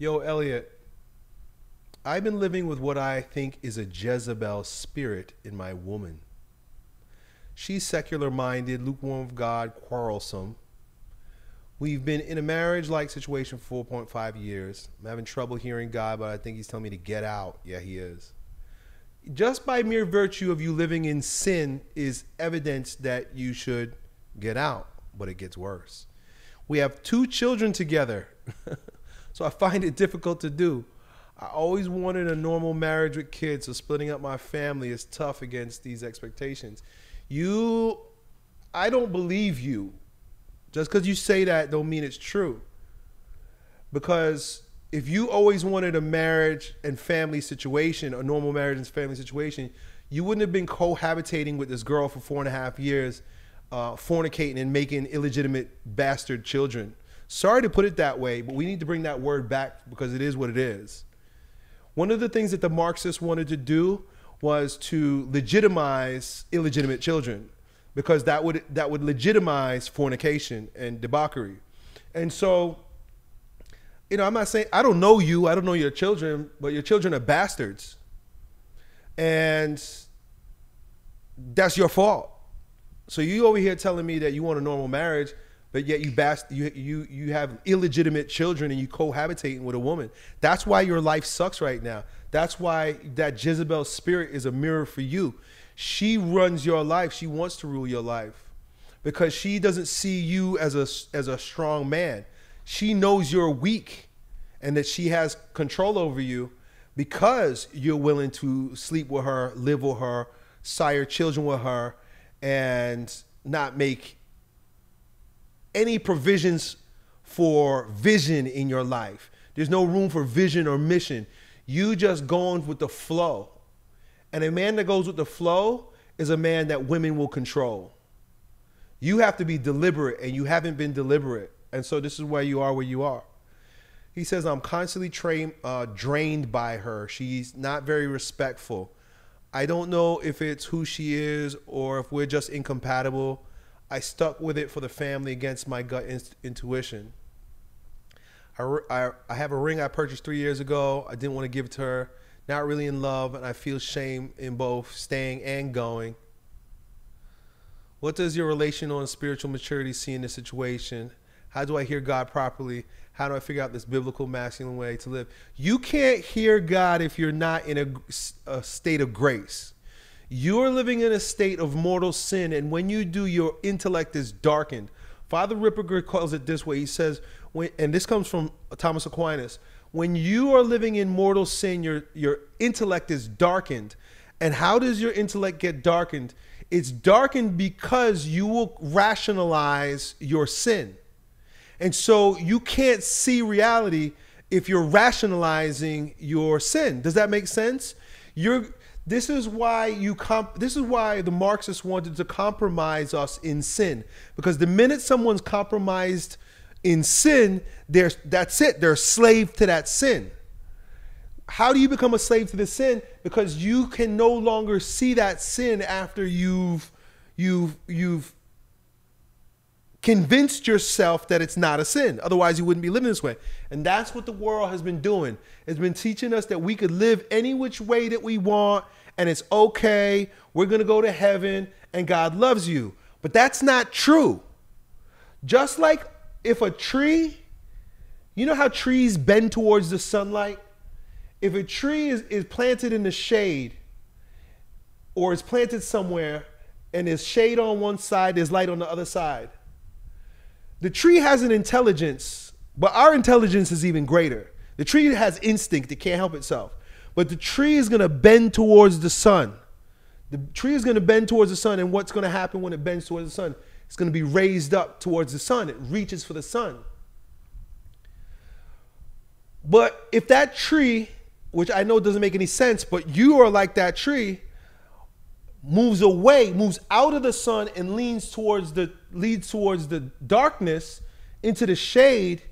Yo, Elliott, I've been living with what I think is a Jezebel spirit in my woman. She's secular minded, lukewarm of God, quarrelsome. We've been in a marriage like situation for 4.5 years. I'm having trouble hearing God, but I think He's telling me to get out. Yeah, He is. Just by mere virtue of you living in sin is evidence that you should get out, but it gets worse. We have two children together, so I find it difficult to do. I always wanted a normal marriage with kids, so splitting up my family is tough against these expectations. You, I don't believe you. Just because you say that don't mean it's true. Because if you always wanted a marriage and family situation, a normal marriage and family situation, you wouldn't have been cohabitating with this girl for four and a half years, uh, fornicating and making illegitimate bastard children. Sorry to put it that way, but we need to bring that word back because it is what it is. One of the things that the Marxists wanted to do was to legitimize illegitimate children because that would that would legitimize fornication and debauchery. And so you know, I'm not saying I don't know you, I don't know your children, but your children are bastards. And that's your fault. So you over here telling me that you want a normal marriage, but yet you bast you you you have illegitimate children and you cohabitating with a woman. That's why your life sucks right now. That's why that Jezebel spirit is a mirror for you. She runs your life. She wants to rule your life because she doesn't see you as a as a strong man. She knows you're weak and that she has control over you because you're willing to sleep with her, live with her, sire children with her and not make any provisions for vision in your life. There's no room for vision or mission. You just going with the flow. And a man that goes with the flow is a man that women will control. You have to be deliberate, and you haven't been deliberate. And so this is why you are where you are. He says, I'm constantly uh, drained by her. She's not very respectful. I don't know if it's who she is or if we're just incompatible. I stuck with it for the family against my gut in- intuition. I, I, I have a ring I purchased three years ago. I didn't want to give it to her. Not really in love, and I feel shame in both staying and going. What does your relational and spiritual maturity see in this situation? How do I hear God properly? How do I figure out this biblical masculine way to live? You can't hear God if you're not in a, a state of grace. You're living in a state of mortal sin, and when you do, your intellect is darkened. Father Ripperger calls it this way. He says, when, and this comes from Thomas Aquinas, when you are living in mortal sin, your, your intellect is darkened. And how does your intellect get darkened? It's darkened because you will rationalize your sin. And so you can't see reality if you're rationalizing your sin. Does that make sense? You're this is why you comp- this is why the Marxists wanted to compromise us in sin because the minute someone's compromised in sin, they're that's it. They're a slave to that sin. How do you become a slave to the sin? Because you can no longer see that sin after you've you've you've convinced yourself that it's not a sin. Otherwise, you wouldn't be living this way. And that's what the world has been doing. It's been teaching us that we could live any which way that we want and it's okay. We're going to go to heaven and God loves you. But that's not true. Just like if a tree, you know how trees bend towards the sunlight? If a tree is, is planted in the shade or is planted somewhere and there's shade on one side, there's light on the other side the tree has an intelligence, but our intelligence is even greater. The tree has instinct, it can't help itself. But the tree is going to bend towards the sun. The tree is going to bend towards the sun, and what's going to happen when it bends towards the sun? It's going to be raised up towards the sun. It reaches for the sun. But if that tree, which I know doesn't make any sense, but you are like that tree, moves away, moves out of the sun and leans towards the leads towards the darkness into the shade,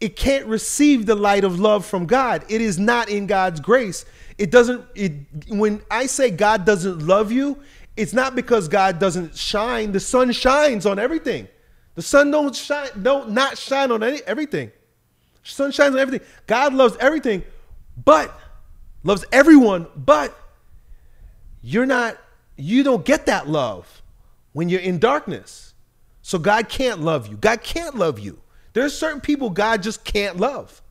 it can't receive the light of love from God. It is not in God's grace. It doesn't it when I say God doesn't love you, it's not because God doesn't shine. The sun shines on everything. The sun don't shine don't not shine on any, everything. sun shines on everything. God loves everything, but loves everyone, but you're not, you don't get that love when you're in darkness. So God can't love you. God can't love you. There's certain people God just can't love.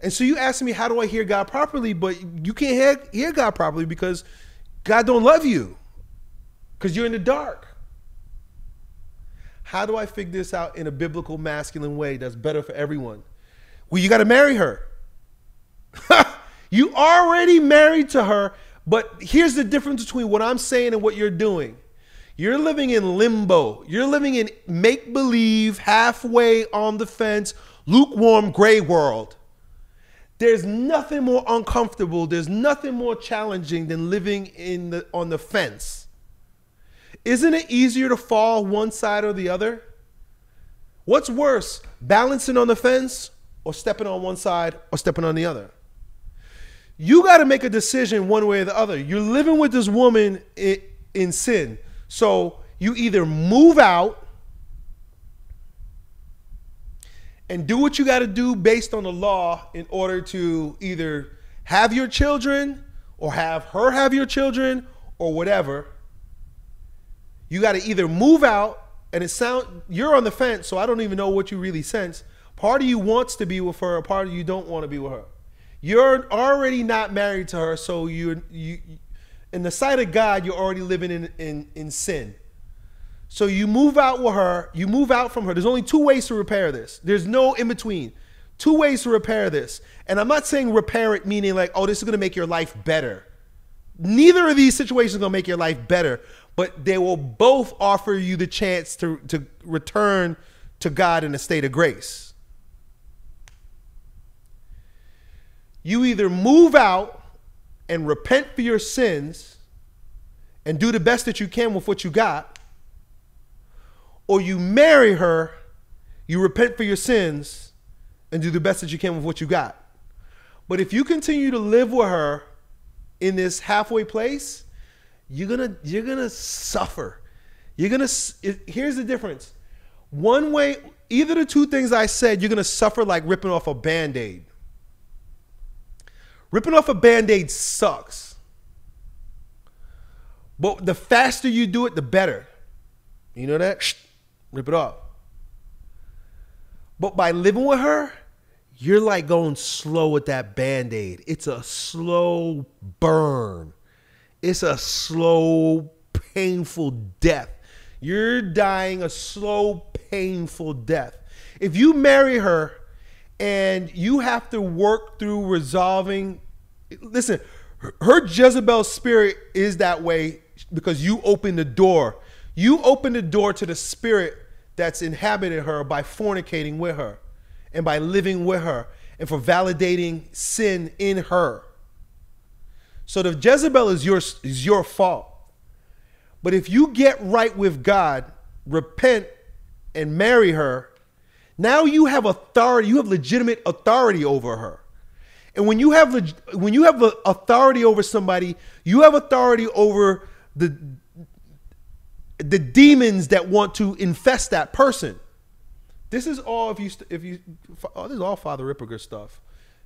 And so you ask me, how do I hear God properly? But you can't hear, hear God properly because God don't love you because you're in the dark. How do I figure this out in a biblical masculine way that's better for everyone? Well, you got to marry her. you already married to her, but here's the difference between what I'm saying and what you're doing. You're living in limbo. You're living in make believe, halfway on the fence, lukewarm gray world. There's nothing more uncomfortable, there's nothing more challenging than living in the on the fence. Isn't it easier to fall one side or the other? What's worse, balancing on the fence or stepping on one side or stepping on the other? You got to make a decision one way or the other. You're living with this woman in, in sin. So you either move out and do what you got to do based on the law in order to either have your children or have her have your children or whatever. You got to either move out and it sound you're on the fence, so I don't even know what you really sense. Part of you wants to be with her, part of you don't want to be with her. You're already not married to her, so you you in the sight of God, you're already living in, in, in sin. So you move out with her, you move out from her. There's only two ways to repair this. There's no in between. Two ways to repair this. And I'm not saying repair it meaning like, oh, this is going to make your life better. Neither of these situations are going to make your life better, but they will both offer you the chance to, to return to God in a state of grace. You either move out and repent for your sins and do the best that you can with what you got, or you marry her, you repent for your sins, and do the best that you can with what you got. But if you continue to live with her in this halfway place, you're gonna you're gonna suffer. You're gonna. Here's the difference. One way, either the two things I said, you're gonna suffer like ripping off a band aid. Ripping off a band aid sucks. But the faster you do it, the better. You know that? Rip it off. But by living with her, you're like going slow with that band aid. It's a slow burn, it's a slow, painful death. You're dying a slow, painful death. If you marry her and you have to work through resolving listen, her Jezebel spirit is that way because you open the door. You open the door to the spirit that's inhabited her by fornicating with her and by living with her and for validating sin in her. So the Jezebel is your, is your fault. But if you get right with God, repent and marry her, now you have authority, you have legitimate authority over her. And when you have when you have authority over somebody, you have authority over the the demons that want to infest that person. This is all if you if you oh, this is all Father Ripperger stuff.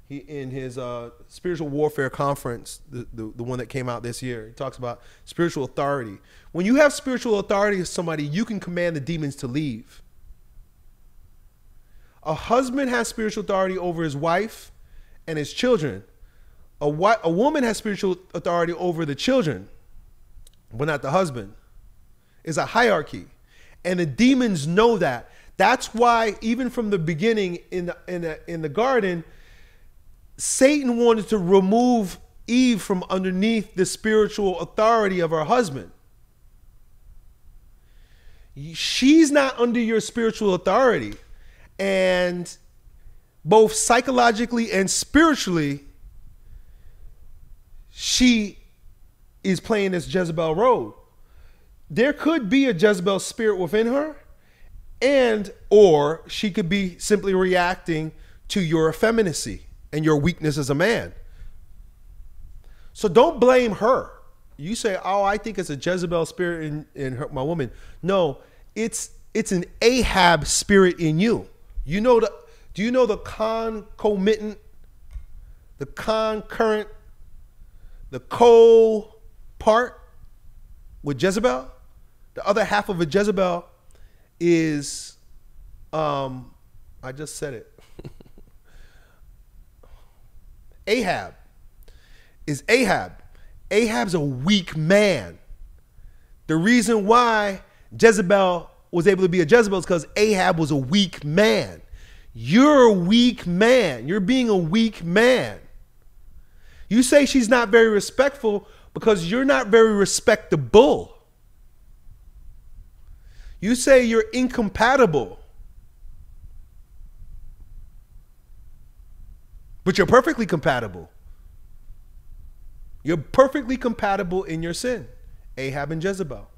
He in his uh, spiritual warfare conference, the, the the one that came out this year, he talks about spiritual authority. When you have spiritual authority of somebody, you can command the demons to leave. A husband has spiritual authority over his wife and his children. A, a woman has spiritual authority over the children, but not the husband. It's a hierarchy. And the demons know that. That's why, even from the beginning in the, in the, in the garden, Satan wanted to remove Eve from underneath the spiritual authority of her husband. She's not under your spiritual authority. And both psychologically and spiritually, she is playing this Jezebel role. There could be a Jezebel spirit within her, and or she could be simply reacting to your effeminacy and your weakness as a man. So don't blame her. You say, "Oh, I think it's a Jezebel spirit in in her, my woman." No, it's it's an Ahab spirit in you. You know the Do you know the concomitant, the concurrent, the co part with Jezebel? The other half of a Jezebel is, um, I just said it. Ahab is Ahab. Ahab's a weak man. The reason why Jezebel was able to be a Jezebel is because Ahab was a weak man. You're a weak man. You're being a weak man. You say she's not very respectful because you're not very respectable. You say you're incompatible. But you're perfectly compatible. You're perfectly compatible in your sin. Ahab and Jezebel.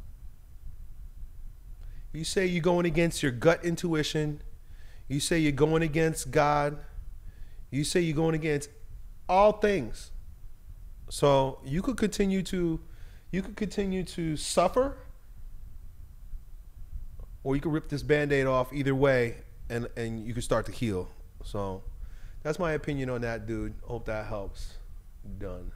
You say you're going against your gut intuition. You say you're going against God. You say you're going against all things. So you could continue to you could continue to suffer or you could rip this band-aid off either way and and you could start to heal. So that's my opinion on that dude. Hope that helps. Done.